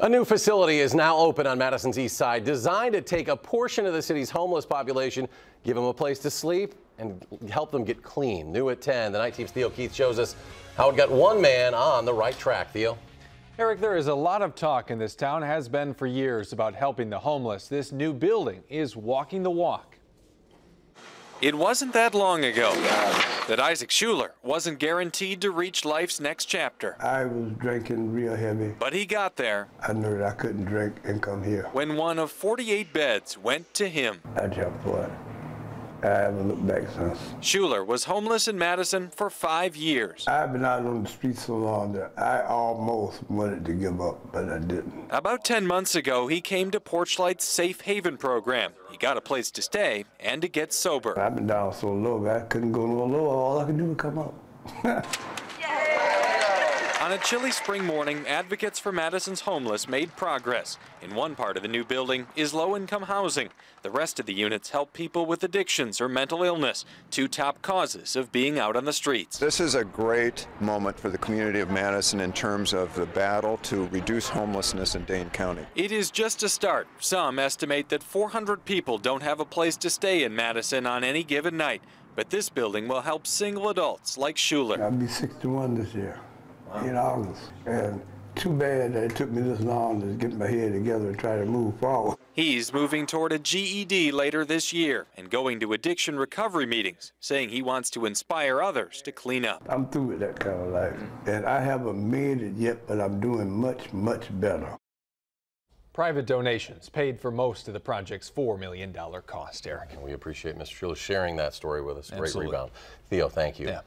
A new facility is now open on Madison's east side, designed to take a portion of the city's homeless population, give them a place to sleep, and help them get clean. New at 10, the night team's Theo Keith shows us how it got one man on the right track. Theo. Eric, there is a lot of talk in this town, has been for years, about helping the homeless. This new building is walking the walk. It wasn't that long ago that Isaac Schuler wasn't guaranteed to reach life's next chapter. I was drinking real heavy. But he got there. I knew that I couldn't drink and come here. When one of 48 beds went to him. I jumped for it. I haven't looked back since. Schuler was homeless in Madison for five years. I've been out on the streets so long that I almost wanted to give up, but I didn't. About 10 months ago, he came to Porchlight's Safe Haven program. He got a place to stay and to get sober. I've been down so low, I couldn't go no lower. All I could do was come up. On a chilly spring morning, advocates for Madison's homeless made progress. In one part of the new building is low-income housing. The rest of the units help people with addictions or mental illness, two top causes of being out on the streets. This is a great moment for the community of Madison in terms of the battle to reduce homelessness in Dane County. It is just a start. Some estimate that 400 people don't have a place to stay in Madison on any given night. But this building will help single adults like Schuler. I'll be 61 this year in August. And too bad that it took me this long to get my head together and try to move forward. He's moving toward a GED later this year and going to addiction recovery meetings, saying he wants to inspire others to clean up. I'm through with that kind of life. Mm-hmm. And I haven't made it yet, but I'm doing much, much better. Private donations paid for most of the project's $4 million cost, Eric. And we appreciate Mr. Schuler sharing that story with us. Great rebound. Theo, thank you. Yeah.